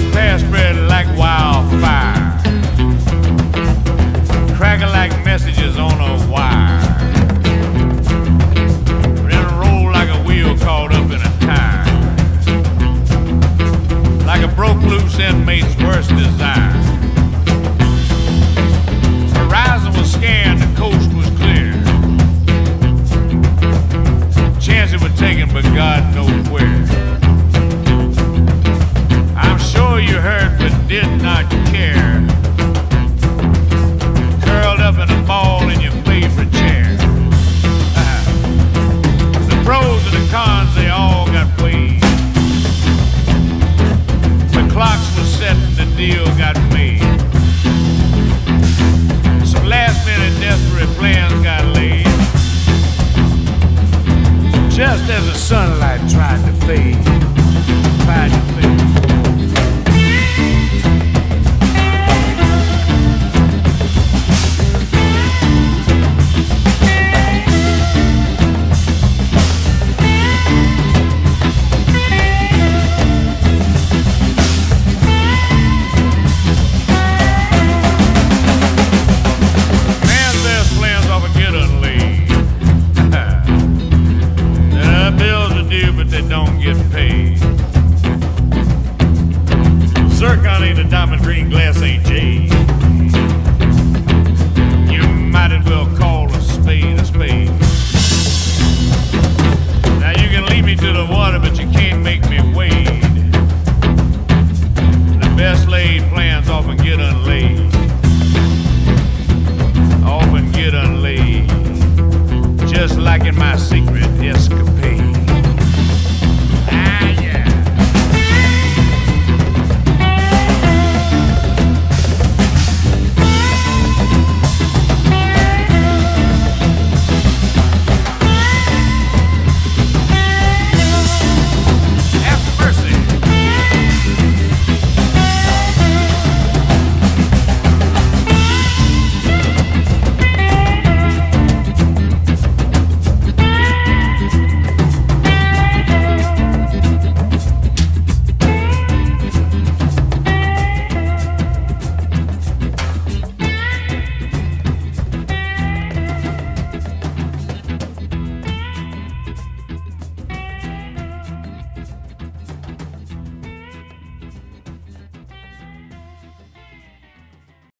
was passed spread like wildfire. Cracker like messages deal got made. Some last minute desperate plans. paid. Zircon ain't a diamond, green glass ain't jade. You might as well call a spade a spade. Now you can lead me to the water, but you can't make me wade. The best laid plans often get unlaid. Often get unlaid. Just like in my secret escapade.